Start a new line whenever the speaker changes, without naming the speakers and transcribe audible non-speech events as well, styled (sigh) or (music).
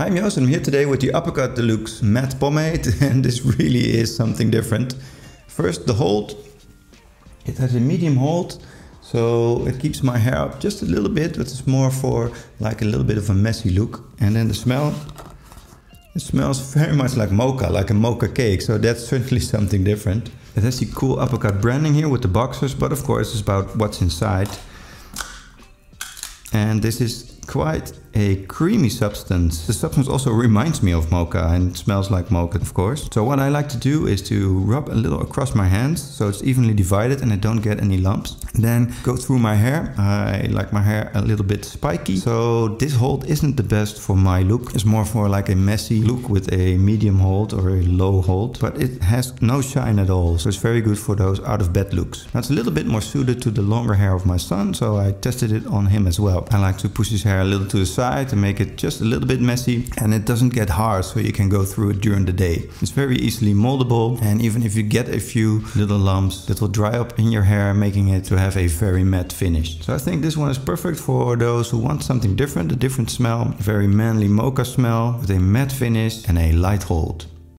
I'm Joost and I'm here today with the Uppercut Deluxe Matte Pomade (laughs) and this really is something different. First the hold. It has a medium hold so it keeps my hair up just a little bit but it's more for like a little bit of a messy look. And then the smell. It smells very much like mocha, like a mocha cake so that's (laughs) certainly something different. It has the cool uppercut branding here with the boxers but of course it's about what's inside. And this is quite a creamy substance. The substance also reminds me of mocha and smells like mocha of course. So what I like to do is to rub a little across my hands so it's evenly divided and I don't get any lumps. Then go through my hair. I like my hair a little bit spiky. So this hold isn't the best for my look. It's more for like a messy look with a medium hold or a low hold. But it has no shine at all. So it's very good for those out of bed looks. It's a little bit more suited to the longer hair of my son. So I tested it on him as well. I like to push his hair a little to the side to make it just a little bit messy and it doesn't get hard so you can go through it during the day. It's very easily moldable and even if you get a few little lumps that will dry up in your hair making it to have a very matte finish. So I think this one is perfect for those who want something different, a different smell, a very manly mocha smell with a matte finish and a light hold.